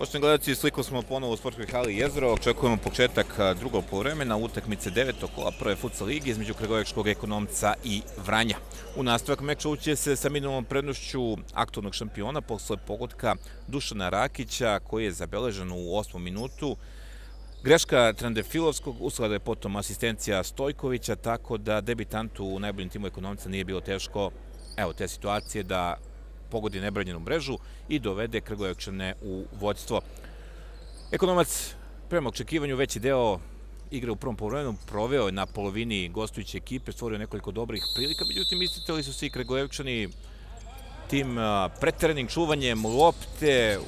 Poštovni gledalci, sliku smo ponovo u sportskoj hali Jezero. Očekujemo početak drugog povremena utakmice devetog kola prve futsal ligi između Kragovičkog ekonomca i Vranja. U nastavak meča uće se sa minimalnom prednošću aktornog šampiona posle pogodka Dušana Rakića koji je zabeležen u osmom minutu. Greška Trandefilovskog uslada je potom asistencija Stojkovića, tako da debitantu u najboljim timu ekonomca nije bilo teško evo, te situacije da pogodi nebranjenu mrežu i dovede Krgojevčane u vodstvo. Ekonomac prema očekivanju veći deo igre u prvom polovremenu proveo je na polovini gostujuće ekipe, stvorio nekoliko dobrih prilika, međutim isticali su se i Krgojevčani tim pretrenim čuvanjem lopte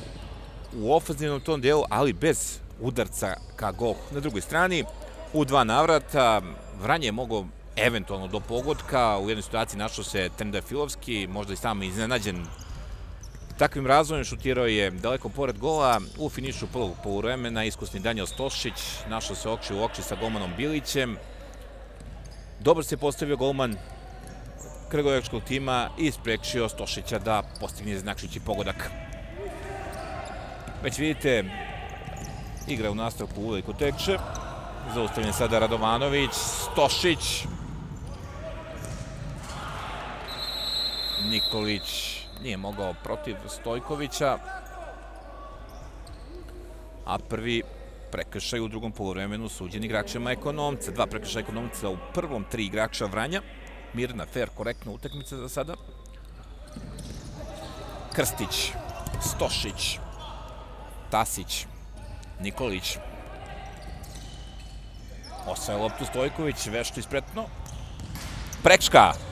u ofazivnom tom delu, ali bez udarca ka gol. Na drugoj strani, u dva navrata, Vranje je mogo eventualno do pogodka. U jednoj situaciji našao se Trenda Filovski, možda i sam iznenađen takvim razvojem. Šutirao je daleko pored gola. U finišu prvog poluvremena iskusni Daniel Stošić našao se okši u okši sa golmanom Bilićem. Dobro se postavio golman Krgojevačkog tima i sprečio Stošića da postigne znakšići pogodak. Već vidite, igra u nastavku uveliko teče. Zaustavljen sada Radovanović, Stošić, Nikolić nije mogao protiv Stojkovića. A prvi prekršaj u drugom polovremenu suđen igračima ekonomca. Dva prekršaja ekonomca u prvom, tri igrača Vranja. Mirna, fair, korektna utakmica za sada. Krstić, Stošić, Tasić, Nikolić. Osvaja loptu Stojković, vešto ispretno. Prečka!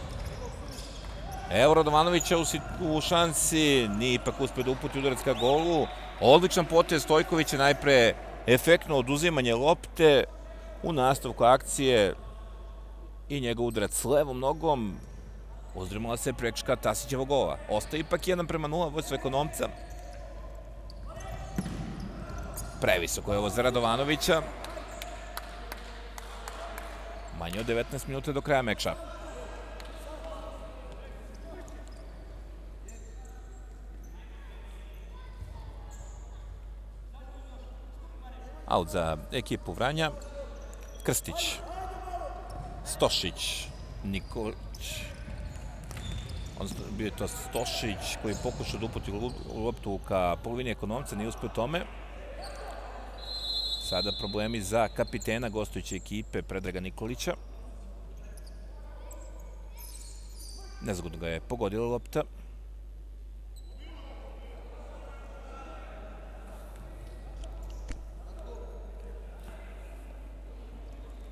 Evo Radovanovića u šansi, nije ipak uspio da uputi udarac ka golu. Odličan potez Stojkovića, najpre efektno oduzimanje lopte u nastavku akcije i njegov udarac s levom nogom. Uzdrimala se prečka Tasićeva gola. Ostaje ipak 1 prema 0 vojstvo ekonomca. Previsoko je ovo za Radovanovića. Manje od 19 minuta do kraja meča. Aut za ekipu Vranja. Krstić. Stošić. Nikolić. On bio je to Stošić koji je pokušao da uputi loptu ka polovini ekonomca, nije uspio tome. Sada problemi za kapitena gostujuće ekipe Predraga Nikolića. Nezgodno ga je pogodila lopta.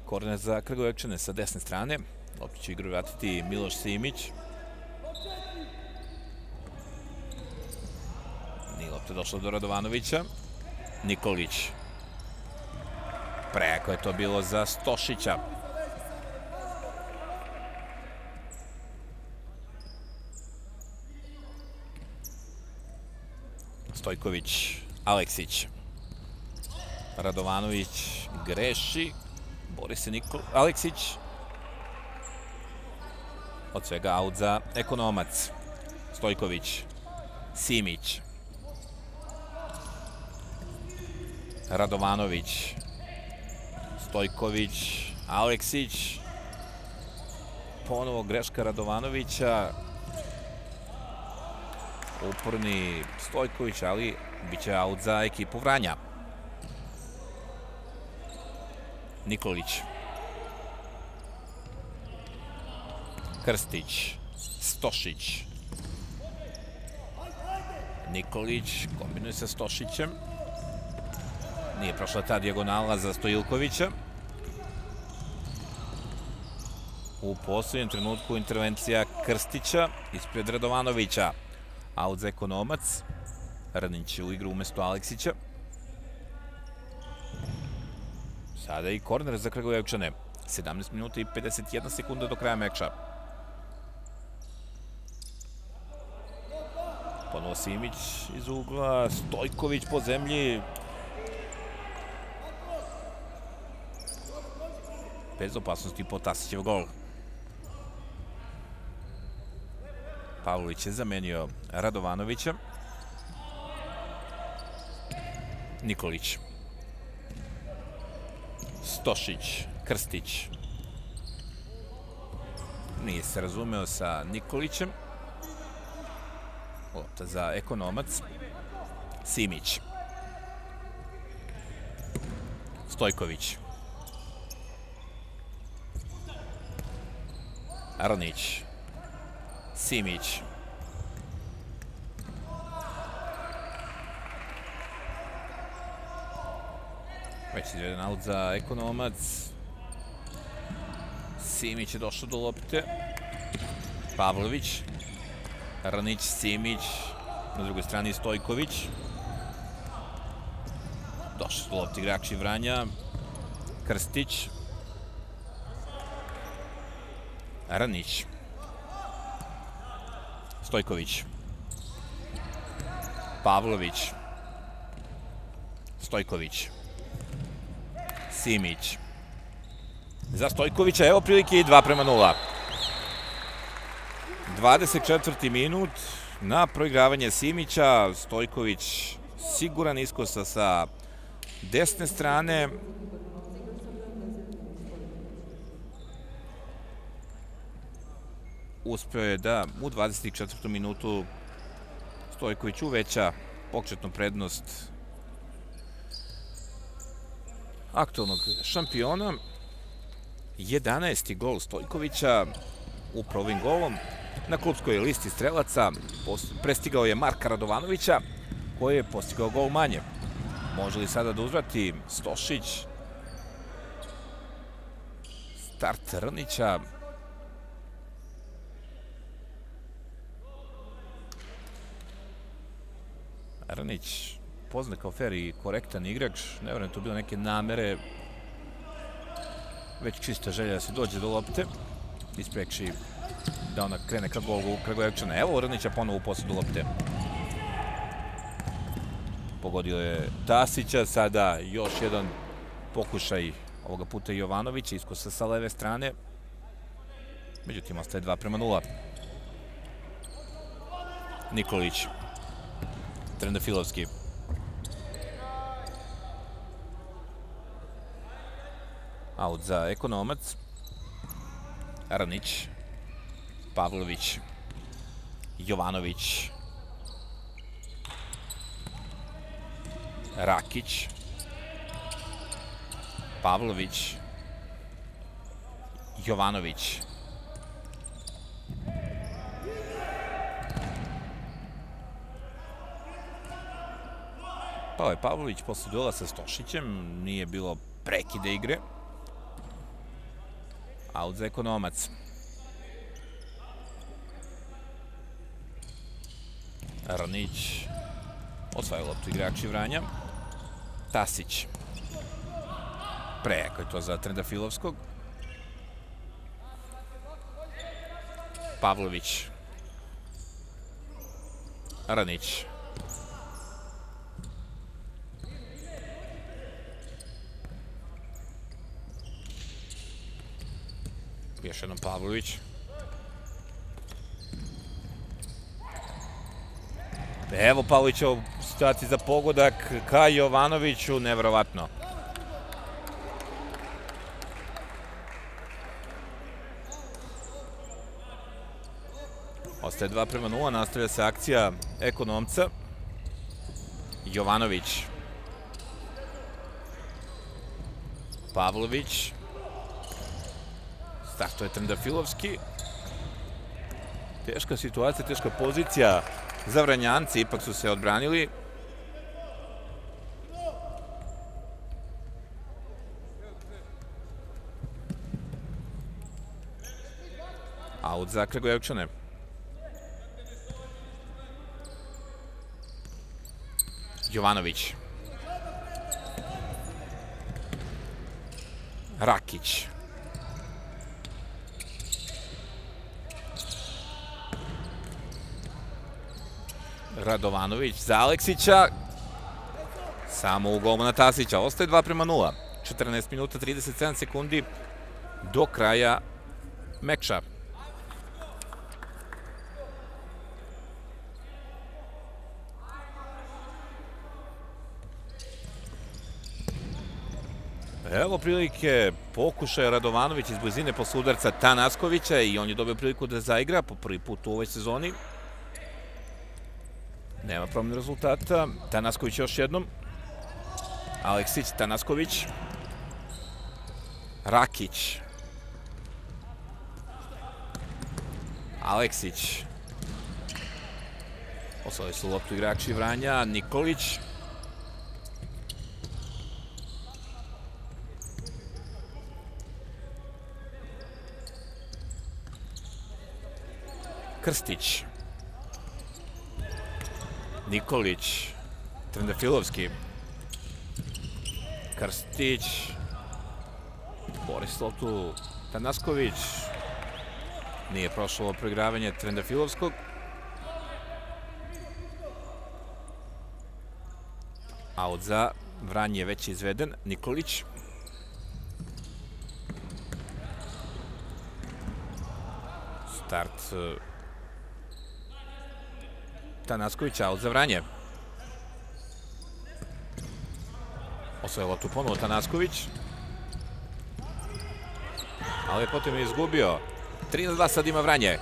Korner za Krgovečane sa desne strane. Lopti će igru vratiti Miloš Simić. Nije lopta došla do Radovanovića. Nikolić. Preko je to bilo za Stošića. Stojković, Aleksić. Radovanović greši. Boris Nikol Aleksić. Od svega aut za ekonomac. Stojković. Simić. Radovanović. Stojković. Aleksić. Ponovo greška Radovanovića. Uporni Stojković, ali bit će aut za ekipu Vranja. Nikolić. Krstić. Stošić. Nikolić kombinuje sa Stošićem. Nije prošla ta dijagonala za Stojilkovića. U posljednjem trenutku intervencija Krstića ispred Radovanovića. Out za ekonomac. Radnić u igru umjesto Aleksića. Sada i korner za Kragujevčane. 17 minuta i 51 sekunda do kraja meča. Ponovo Simić iz ugla, Stojković po zemlji. Bez opasnosti po Tasićev gol. Pavlović je zamenio Radovanovića. Nikolić. Stošić, Krstić. Nije se razumeo sa Nikolićem. Lopta za ekonomac. Simić. Stojković. Arnić. Simić. Već izveden aut za ekonomac. Simić je došao do lopte. Pavlović. Ranić, Simić. Na drugoj strani Stojković. Došao do lopte igrači Vranja. Krstić. Ranić. Stojković. Pavlović. Stojković. Simić. Za Stojkovića, evo prilike i 2 prema 0. 24. minut na proigravanje Simića. Stojković siguran iskosa sa desne strane. Uspio je da u 24. minutu Stojković uveća početnu prednost aktualnog šampiona. 11. gol Stojkovića upravo ovim golom na klubskoj listi strelaca. Prestigao je Marka Radovanovića koji je postigao gol manje. Može li sada da uzvrati Stošić? Start Rnića. Rnić poznat kao fair i korektan igrač. Ne vjerujem, tu bilo neke namere. Već čista želja da se dođe do lopte. Ispreči da ona krene ka golu Kragujevčana. Evo Rnića ponovo u posledu lopte. Pogodio je Tasića. Sada još jedan pokušaj ovoga puta Jovanovića. Iskosa sa leve strane. Međutim, ostaje 2 prema 0. Nikolić. Trendafilovski. Aut za ekonomac. Ranić. Pavlović. Jovanović. Rakić. Pavlović. Jovanović. Pa je Pavlović posle duela sa Stošićem, nije bilo prekide igre. Aut za ekonomac. Ranić osvaja loptu igrači Vranja. Tasić. Prejako je to za Trendafilovskog. Pavlović. Ranić. Još jednom Pavlović. Evo Pavlovića u situaciji za pogodak ka Jovanoviću, nevrovatno. Ostaje 2 prema 0, nastavlja se akcija ekonomca. Jovanović. Pavlović. Startuje Trendafilovski. Teška situacija, teška pozicija za Vranjanci. Ipak su se odbranili. Aut za Kragujevčane. Jovanović. Rakić. Radovanović za Aleksića. Samo u golmana Tasića. Ostaje 2 prema 0. 14 minuta 37 sekundi do kraja meča. Evo prilike, pokušaja Radovanović iz blizine posle udarca Tanaskovića i on je dobio priliku da zaigra po prvi put u ovoj sezoni. Nema promjene rezultata. Tanasković još jednom. Aleksić, Tanasković. Rakić. Aleksić. Poslali su loptu igrači Vranja. Nikolić. Krstić. Nikolić. Trendafilovski. Krstić. Boris Lotu, Tanasković. Nije prošlo ovo proigravanje Trendafilovskog. Out za Vranje je već izveden. Nikolić. Start Tanasković, out za Vranje. Osvojila tu ponovo Tanasković. Ali potom je izgubio. 3 2 sad ima Vranje.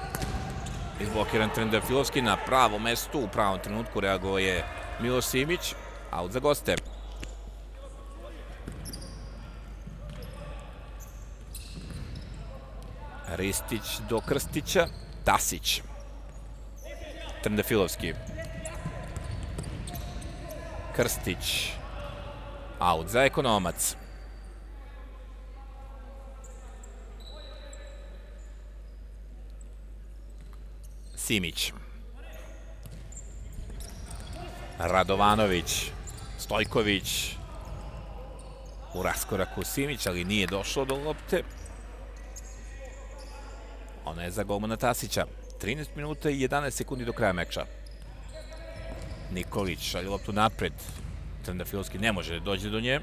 Izblokiran Trendafilovski na pravo mestu. U pravom trenutku reagovao je Miloš Simić. Out za goste. Ristić do Krstića. Tasić. Trndafilovski. Krstić. Out za ekonomac. Simić. Radovanović. Stojković. U raskoraku Simić, ali nije došlo do lopte. Ona je za golmana Tasića. 13 minuta i 11 sekundi do kraja meča. Nikolić šalje loptu napred. Trendafilski ne može doći do nje.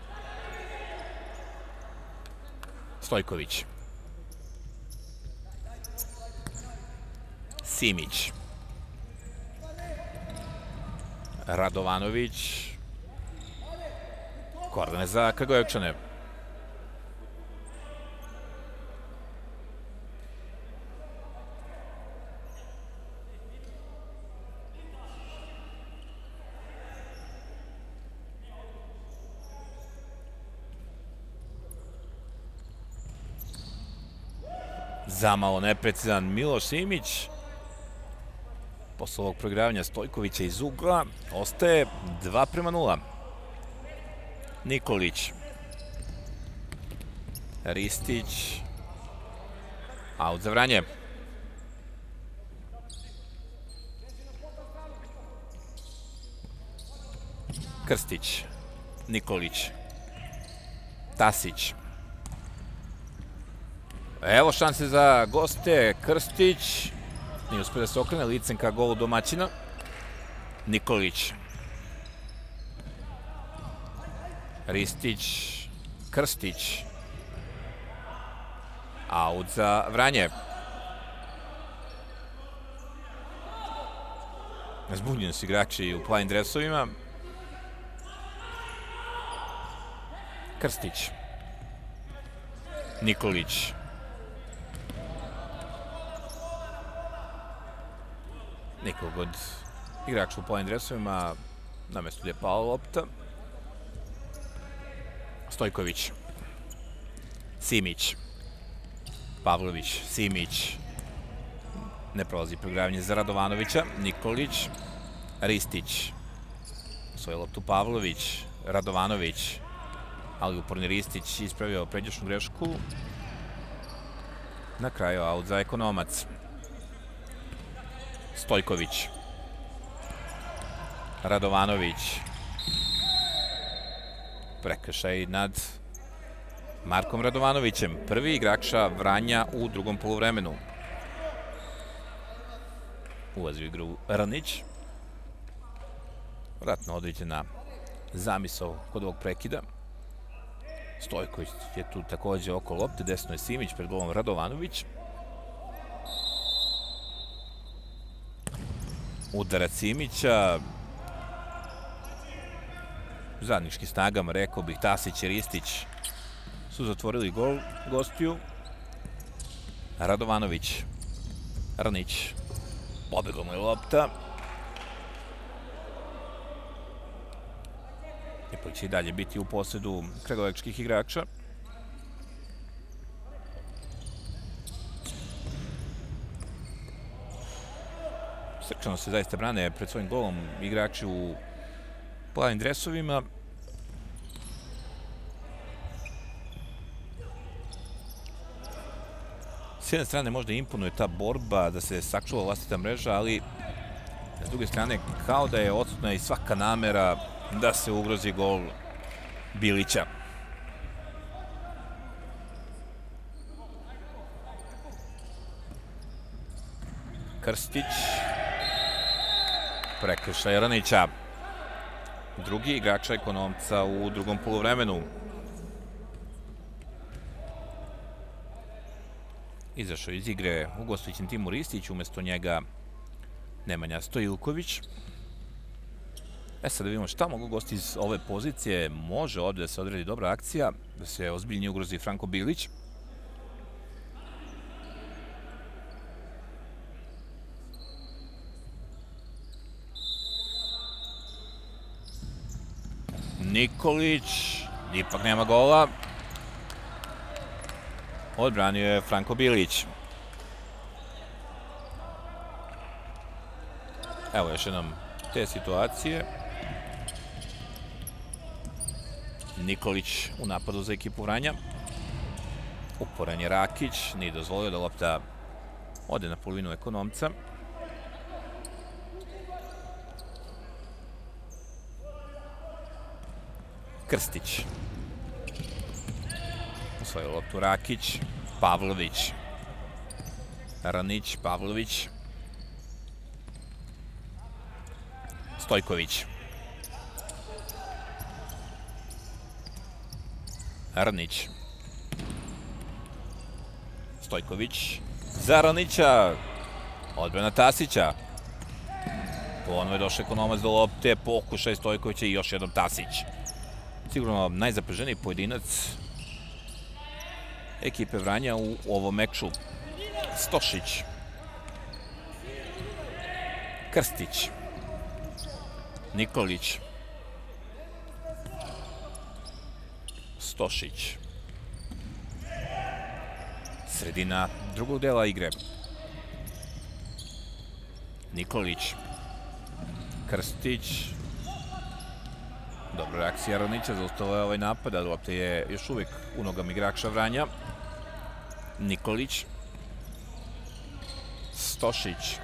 Stojković. Simić. Radovanović. Kordane za Krgojevčane. Zamalo neprecizan Miloš Simić. Posle ovog programanja Stojkovića iz ugla ostaje 2 prema 0. Nikolić. Ristić. Aut za vranje. Krstić. Nikolić. Tasić. Evo šanse za goste. Krstić. Nije uspio da se okrene. Licen ka golu domaćina. Nikolić. Ristić. Krstić. Aut za Vranje. Zbunjeni su igrači u plavim dresovima. Krstić. Nikolić. Nikog od igrača u pojene dresovima na mjestu gdje je pala lopta. Stojković. Simić. Pavlović. Simić. Ne prolazi programnje za Radovanovića. Nikolić. Ristić. svoju loptu Pavlović. Radovanović. Ali uporni Ristić ispravio pređešnu grešku. Na kraju aut za ekonomac. Stojković. Radovanović. Prekršaj nad Markom Radovanovićem. Prvi igrača Vranja u drugom polovremenu. Ulazi u igru Rnić. Vratno određena zamisao kod ovog prekida. Stojković je tu također oko lopte. Desno je Simić pred golom Radovanović. Udarac Imića. Zadnički snagama, rekao bih, Tasić i Ristić su zatvorili gol gostiju. Radovanović. Rnić. Pobegla mu je lopta. Ipak će i dalje biti u posledu kregovečkih igrača. Odlično se zaista brane pred svojim golom igrači u plavim dresovima. S jedne strane možda imponuje ta borba da se sačuva vlastita mreža, ali s druge strane kao da je odsutna i svaka namera da se ugrozi gol Bilića. Krstić. Prekršaj Ranića. Drugi igrača ekonomca u drugom polovremenu. Izašao iz igre Ugostovićin Timur Istić, umjesto njega Nemanja Stojilković. E sad da vidimo šta mogu gosti iz ove pozicije. Može ovdje da se odredi dobra akcija, da se ozbiljnije ugrozi Franko Bilić. Nikolić, ipak nema gola. Odbranio je Franko Bilić. Evo još jednom te situacije. Nikolić u napadu za ekipu Vranja. Uporan je Rakić, nije dozvolio da lopta ode na polovinu ekonomca. Krstić. Usvojio loptu Rakić, Pavlović. Ranić, Pavlović. Stojković. Rnić. Stojković. Za Rnića. Odbrana Tasića. Ponovo je došao ekonomac do lopte. Pokušaj Stojkovića i još jednom Tasić. Sigurno najzapreženiji pojedinac ekipe Vranja u ovom meču. Stošić. Krstić. Nikolić. Stošić. Sredina drugog dela igre. Nikolić. Krstić. Dobra reakcija Ronića, zaustala je ovaj napad, a lopta je još uvijek u nogama igrača Vranja. Nikolić. Stošić.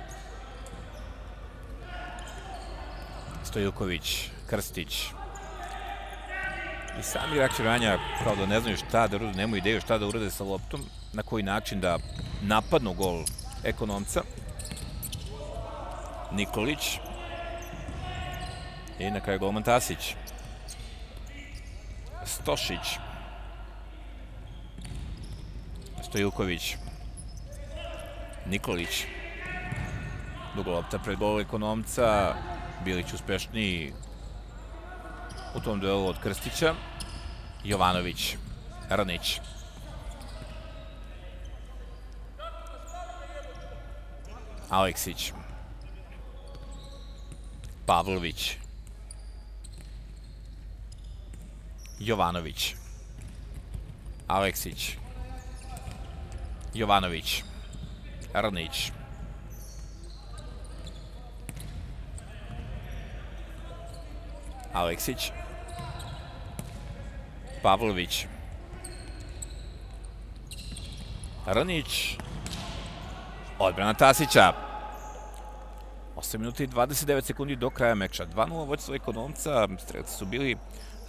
Stojilković. Krstić. I sami igrači Vranja kao da ne znaju šta da urade, nemaju ideju šta da urade sa loptom, na koji način da napadnu gol ekonomca. Nikolić. I na kraju golman Tasić. Stošić. Stojuković. Nikolić. Dugo lopta pred gol ekonomca. Bilić uspešniji u tom duelu od Krstića. Jovanović. Ranić. Aleksić. Pavlović. Jovanović. Aleksić. Jovanović. Rnić. Aleksić. Pavlović. Rnić. Odbrana Tasića. 8 minuta i 29 sekundi do kraja meča. 2-0 vođstvo ekonomca. Strelci su bili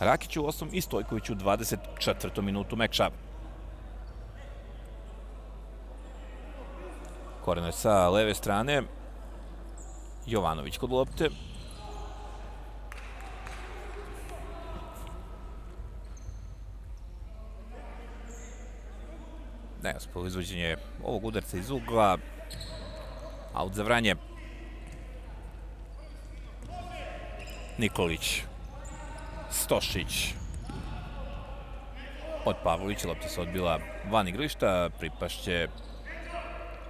Rakić u 8 i Stojković u 24. minutu meča. Koreno sa leve strane. Jovanović kod lopte. Ne, spolo izvođenje ovog udarca iz ugla. Aut za vranje. Nikolić. Stošić. od Pavlovića, lopta se odbila van igrišta, pripašće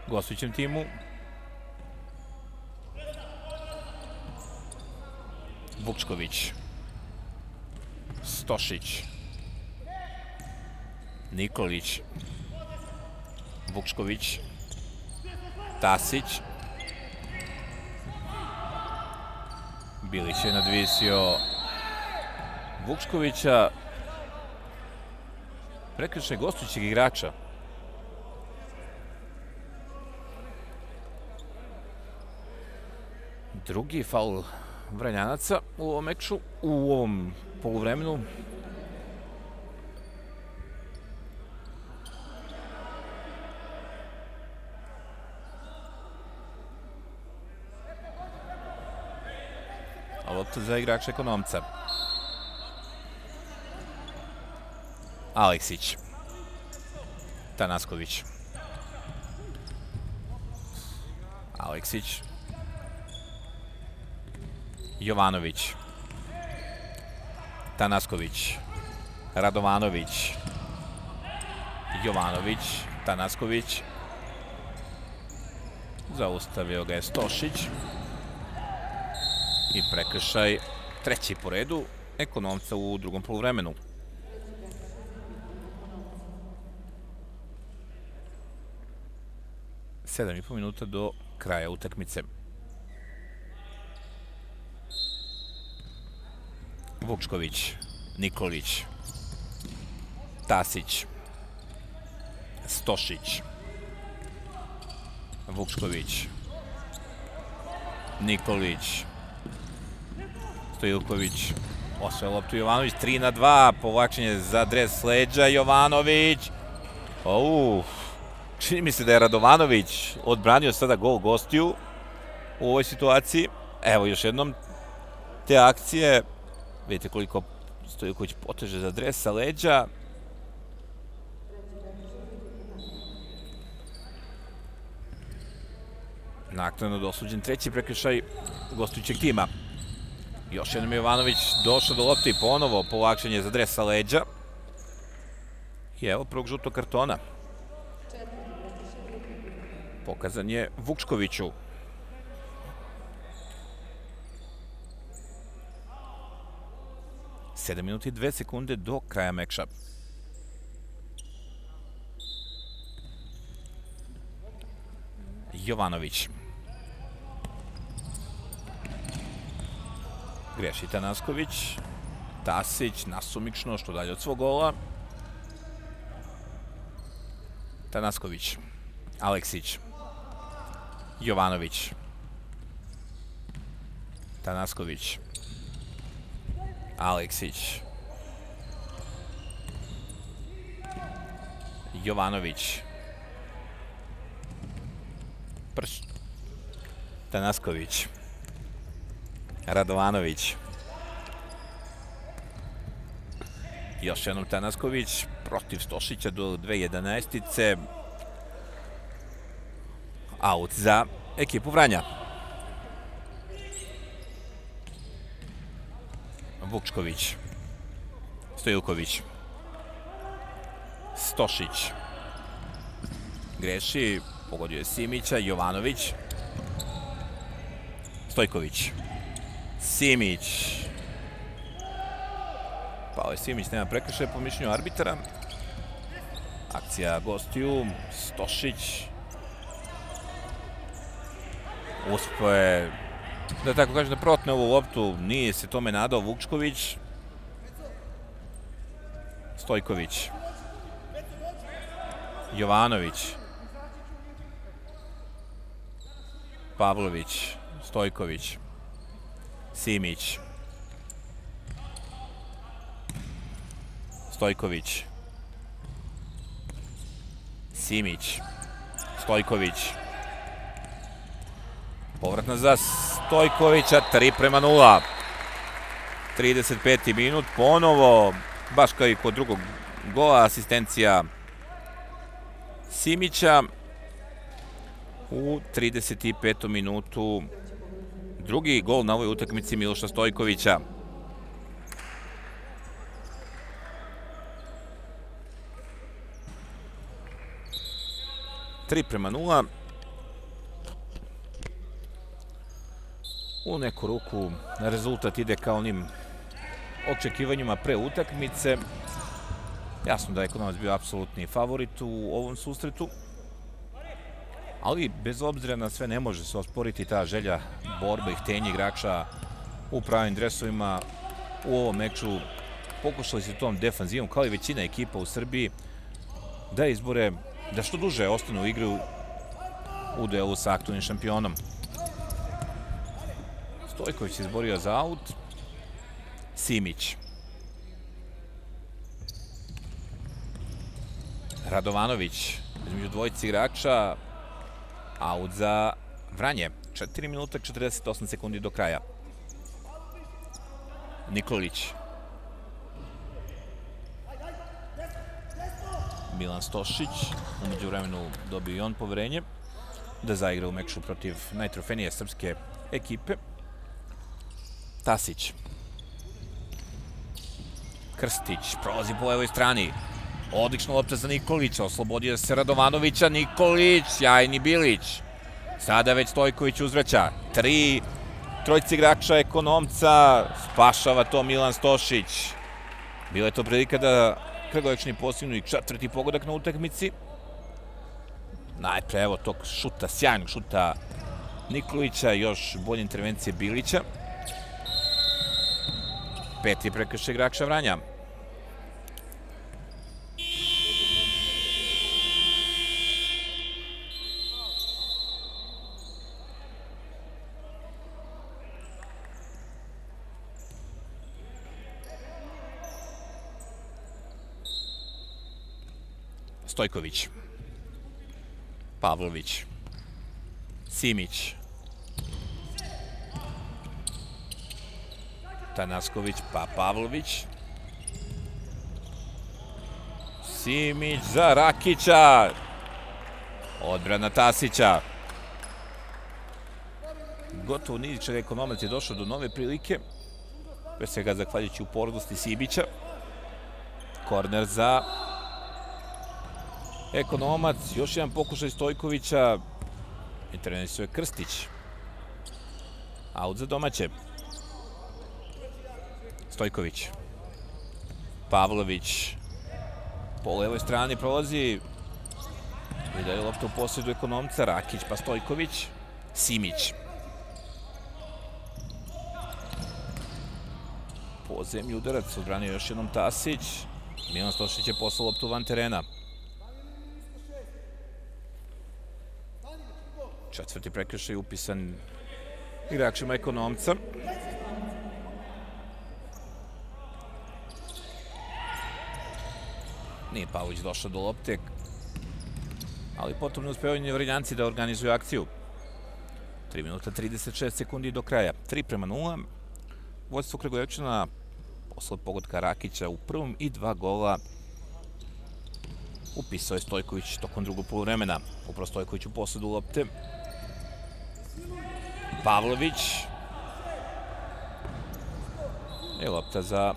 gostujućem timu. Vukčković. Stošić. Nikolić. Vukčković. Tasić. Bilić je nadvisio Vukškovića. Prekršaj gostućeg igrača. Drugi faul Vranjanaca u ovom meču, u ovom poluvremenu. A lopta za igrač ekonomca. Aleksić. Tanasković. Aleksić. Jovanović. Tanasković. Radovanović. Jovanović. Tanasković. Zaustavio ga je Stošić. I prekršaj treći po redu ekonomca u drugom polovremenu. Sedam i po minuta do kraja utakmice. Vukčković, Nikolić, Tasić, Stošić, Vukšković, Nikolić, Stojilković, osvoje loptu Jovanović, 3 na 2, povlačenje za dres leđa, Jovanović, Uff, čini mi se da je Radovanović odbranio sada gol gostiju u ovoj situaciji. Evo još jednom te akcije, Vidite koliko Stojković poteže za dres sa leđa. Naknadno dosuđen treći prekršaj gostujućeg tima. Još jednom Jovanović došao do lopte i ponovo povlačenje za dres sa leđa. I evo prvog žutog kartona. Pokazan je Vukškoviću. 7 minuta i 2 sekunde do kraja mekša. Jovanović. Greši Tanasković. Tasić, nasumično, što dalje od svog gola. Tanasković. Aleksić. Jovanović. Tanasković. Aleksić. Jovanović. Prš. Tanasković. Radovanović. Još jednom Tanasković protiv Stošića do 2011 aut za ekipu Vranja. Vukčković. Stojilković. Stošić. Greši, pogodio je Simića, Jovanović. Stojković. Simić. Pao je Simić, nema prekršaja po mišljenju arbitara. Akcija gostiju, Stošić. Uspio je da tako kažem, da protne ovu loptu, nije se tome nadao Vukčković. Stojković. Jovanović. Pavlović. Stojković. Simić. Stojković. Simić. Stojković. Povratna za Stojkovića, 3 prema 0. 35. minut, ponovo, baš kao i kod drugog gola, asistencija Simića. U 35. minutu, drugi gol na ovoj utakmici Miloša Stojkovića. Tri prema nula. U neku ruku rezultat ide kao onim očekivanjima pre utakmice. Jasno da je Ekonomac bio apsolutni favorit u ovom susretu. Ali bez obzira na sve ne može se osporiti ta želja borbe i htenje igrača u pravim dresovima u ovom meču. Pokušali se tom defanzivom kao i većina ekipa u Srbiji da izbore, da što duže ostanu u igru u delu sa aktualnim šampionom. Stojković izborio za aut. Simić. Radovanović između dvojici igrača. Aut za Vranje. 4 minuta 48 sekundi do kraja. Nikolić. Milan Stošić. Umeđu vremenu dobio i on poverenje da zaigra u meču protiv najtrofenije srpske ekipe. Tasić. Krstić prolazi po levoj strani. Odlična lopta za Nikolića, oslobodio se Radovanovića, Nikolić, jajni Bilić. Sada već Stojković uzvraća. Tri, trojci igrača ekonomca, spašava to Milan Stošić. Bila je to prilika da Krgovečni postignu i četvrti pogodak na utakmici. Najpre evo tog šuta, sjajnog šuta Nikolića, još bolje intervencije Bilića. Peti prekršaj igrača Vranja. Stojković. Pavlović. Simić. Atanasković pa Pavlović. Simić za Rakića. Odbrana Tasića. Gotovo ničeg ekonomac je došao do nove prilike. Pre svega zahvaljujući upornosti Sibića. Korner za ekonomac. Još jedan pokušaj Stojkovića. Intervenisuje Krstić. Aut za domaće. Stojković. Pavlović. Po levoj strani prolazi. I daje je u posledu ekonomca. Rakić pa Stojković. Simić. Po zemlji udarac. Odbranio još jednom Tasić. Milan Stošić je poslao loptu van terena. Četvrti prekršaj upisan igračima ekonomca. Nije Pavlović došao do lopte. Ali potom ne uspevaju Vriljanci da organizuju akciju. 3 minuta 36 sekundi do kraja. 3 prema 0. Vojstvo Kregojevčina posle pogodka Rakića u prvom i dva gola upisao je Stojković tokom drugog polovremena. Upravo Stojković u posledu lopte. Pavlović. I lopta za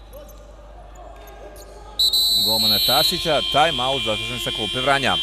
golmana Tasića. Time out zatražen sa klupe Vranja.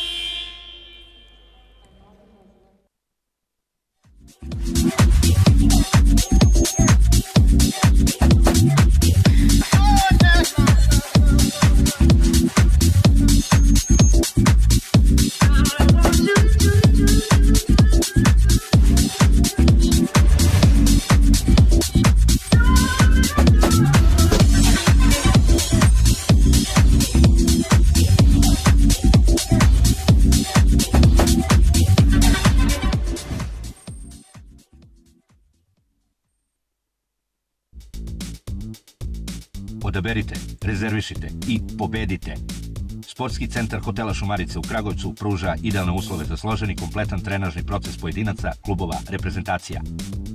Rezervišite i pobedite. Sportski centar hotela Šumarice u Kragovcu pruža idealne uslove za složeni kompletan trenažni proces pojedinaca, klubova, reprezentacija.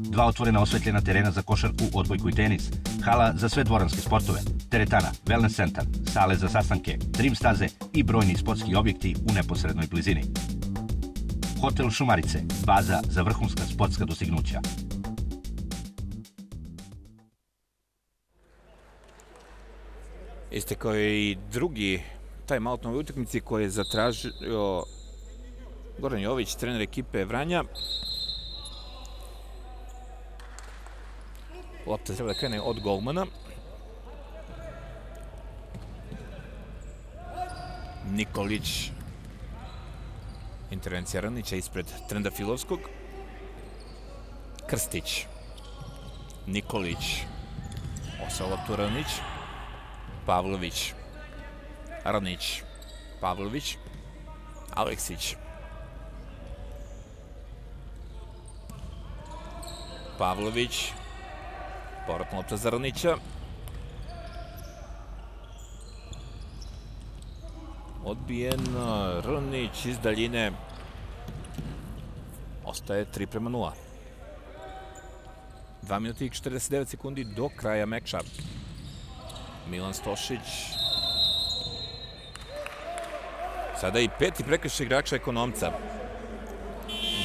Dva otvorena osvetljena terena za košarku, odbojku i tenis, hala za sve dvoranske sportove, teretana, wellness centar, sale za sastanke, trim staze i brojni sportski objekti u neposrednoj blizini. Hotel Šumarice, baza za vrhunska sportska dostignuća. Istekao je i drugi taj malo na utakmici koji je zatražio Goran Jović, trener ekipe Vranja. Lopta treba da krene od golmana. Nikolić. Intervencija Ranića ispred Trenda Filovskog. Krstić. Nikolić. Osa loptu Ranić. Pavlović. Ranić. Pavlović. Aleksić. Pavlović. povrat lopta za Ranića. Odbijen Rnić iz daljine. Ostaje 3 prema 0. 2 minuta i 49 sekundi do kraja meča. Milan Stošić. Sada i peti prekršaj igrača ekonomca.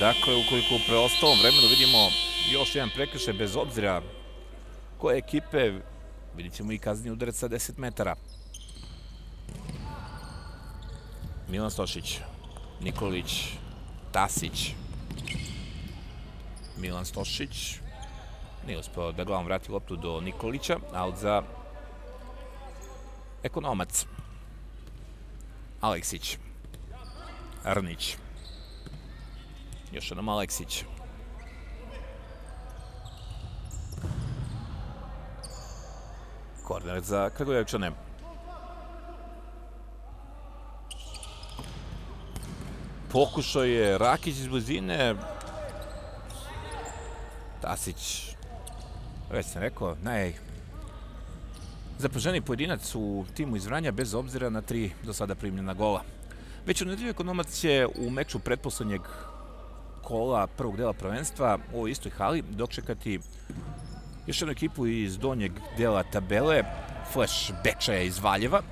Dakle, ukoliko u preostalom vremenu vidimo još jedan prekršaj bez obzira koje ekipe, vidit ćemo i kazni udarac sa 10 metara. Milan Stošić, Nikolić, Tasić, Milan Stošić, nije uspio da glavom vrati loptu do Nikolića, ali za ekonomac. Aleksić, Arnić, još jednom Aleksić. Korner za Kragujevčane. Pokušao je Rakić iz blizine. Tasić, već sam rekao, naj Zapoženi pojedinac u timu iz Vranja bez obzira na tri do sada primljena gola. Već u nedelju ekonomac će u meču pretposlednjeg kola prvog dela prvenstva u ovoj istoj hali dočekati još jednu ekipu iz donjeg dela tabele, Flash Bečaja iz Valjeva.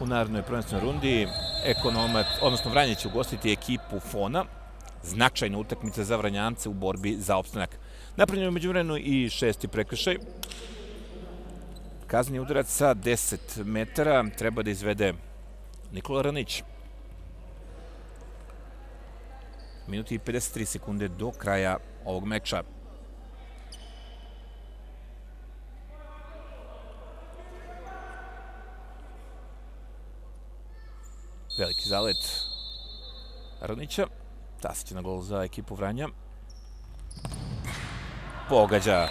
U narodnoj prvenstvenoj rundi ekonomat, odnosno Vranje će ugostiti ekipu Fona, značajna utakmica za Vranjance u borbi za opstanak. Napravljeno je među vremenu i šesti prekršaj. Kazni udarac sa 10 metara treba da izvede Nikola Ranić. Minuti i 53 sekunde do kraja ovog meča. Veliki zalet Ranića. Tasić na gol za ekipu Vranja. Pogađa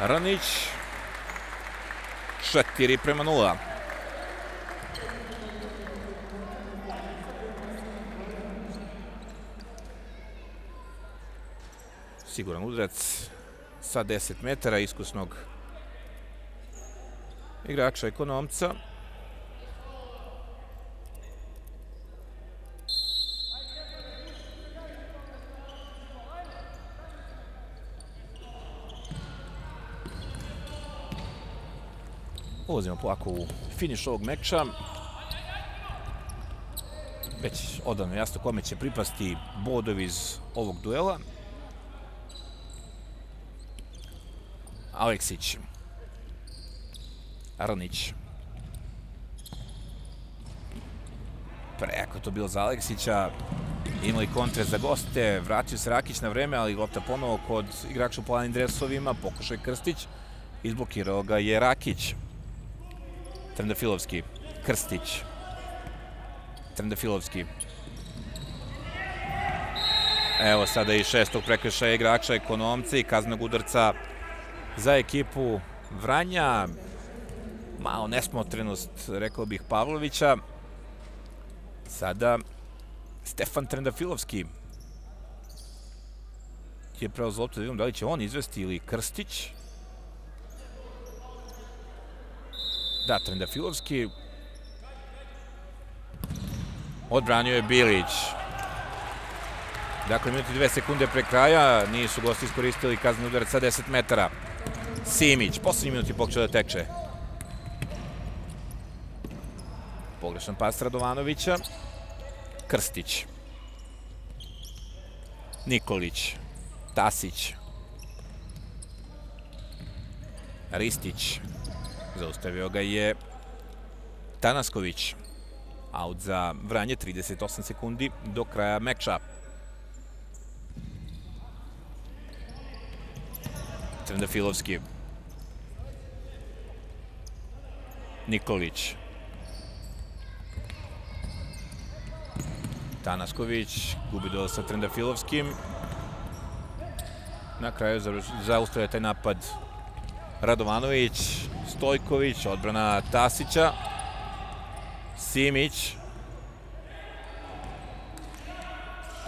Ranić. 4 prema 0. Siguran udarac sa 10 metara iskusnog igrača ekonomca. Ulazimo polako u finiš ovog meča. Već odavno jasno kome će pripasti bodovi iz ovog duela. Aleksić. Arnić. Preko to bilo za Aleksića. Imali kontre za goste. Vratio se Rakić na vreme, ali lopta ponovo kod igrača u planim dresovima. Pokušaj Krstić. Izblokirao ga je Rakić. Trendafilovski, Krstić. Trendafilovski. Evo sada i šestog prekršaja igrača ekonomci, i kaznog udarca za ekipu Vranja. Malo nesmotrenost, rekao bih, Pavlovića. Sada Stefan Trendafilovski je preo zloptu da vidimo da li će on izvesti ili Krstić. Da, Trendafilovski. Odbranio je Bilić. Dakle, minuti dve sekunde pre kraja. Nisu gosti iskoristili kazni udarac sa 10 metara. Simić, poslednji je pokušao da teče. Pogrešan pas Radovanovića. Krstić. Nikolić. Tasić. Ristić. Zaustavio ga je Tanasković. Out za Vranje, 38 sekundi do kraja meča. Trendafilovski. Nikolić. Tanasković gubi do sa Trendafilovskim. Na kraju zaustavlja taj napad Radovanović, Stojković, odbrana Tasića, Simić,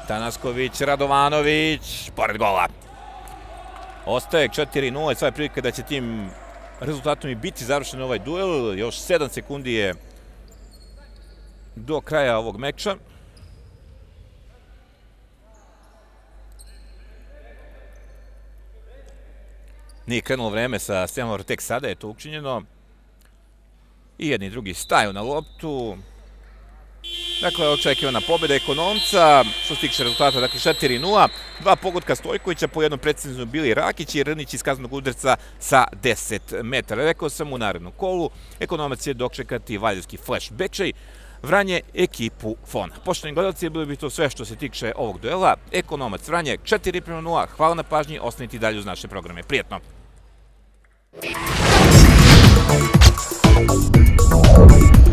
Tanasković, Radovanović, pored gola. Ostaje 4-0, sva je prilika da će tim rezultatom i biti završen ovaj duel. Još 7 sekundi je do kraja ovog meča. Nije krenulo vreme sa Stemor, tek sada je to učinjeno. I jedni drugi staju na loptu. Dakle, očekivana pobjeda ekonomca, što se tiče rezultata, dakle 4-0, dva pogodka Stojkovića, po jednom precizno bili Rakić i Rnić iz kaznog udrca sa 10 metara. Rekao sam u narednom kolu, ekonomac će dočekati valjevski flash bečej, Vranje ekipu Fona. Poštovni gledalci, bilo bi to sve što se tiče ovog duela. Ekonomac Vranje 4-0, hvala na pažnji, ostanite dalje uz naše programe. Prijetno! Thank you.